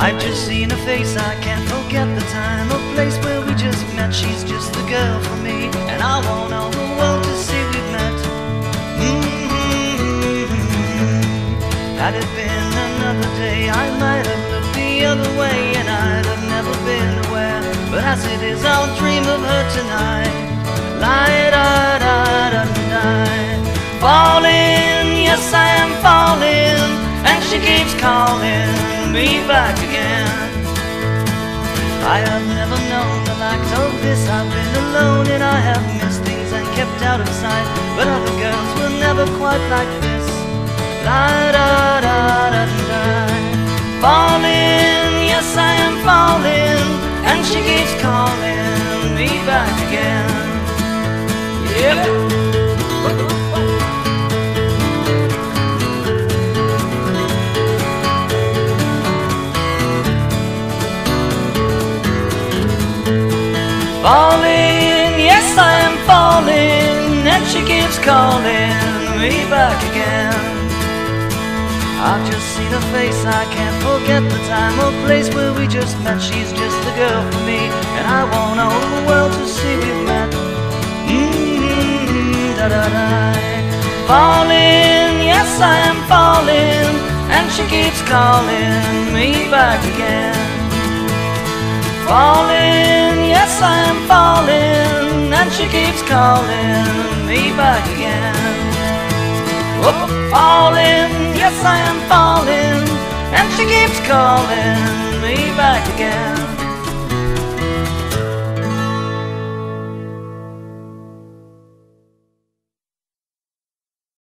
I just seen her face, I can't forget the time or place where we just met. She's just the girl for me, and I want all the world to see we've met. Mm-hmm. Had it been another day, I might have looked the other way, and I'd have never been aware. But as it is, I'll dream of her tonight. Lie da da da da. Falling, yes I am falling, and she keeps calling me back again. I have never known the likes of this. I've been alone and I have missed things and kept out of sight. But other girls were never quite like this. La da da da da. Falling, yes I am falling, and she keeps calling me back again. Yep. Falling, yes I am falling, and she keeps calling me back again. I've just seen her face, I can't forget the time or place where we just met. She's just the girl for me, and I want all the world to see we've met. Mm-hmm, da da da. Falling, yes I am falling, and she keeps calling me back again. Falling, yes I am falling, and she keeps calling me back again. Oh, falling, yes I am falling, and she keeps calling me back again.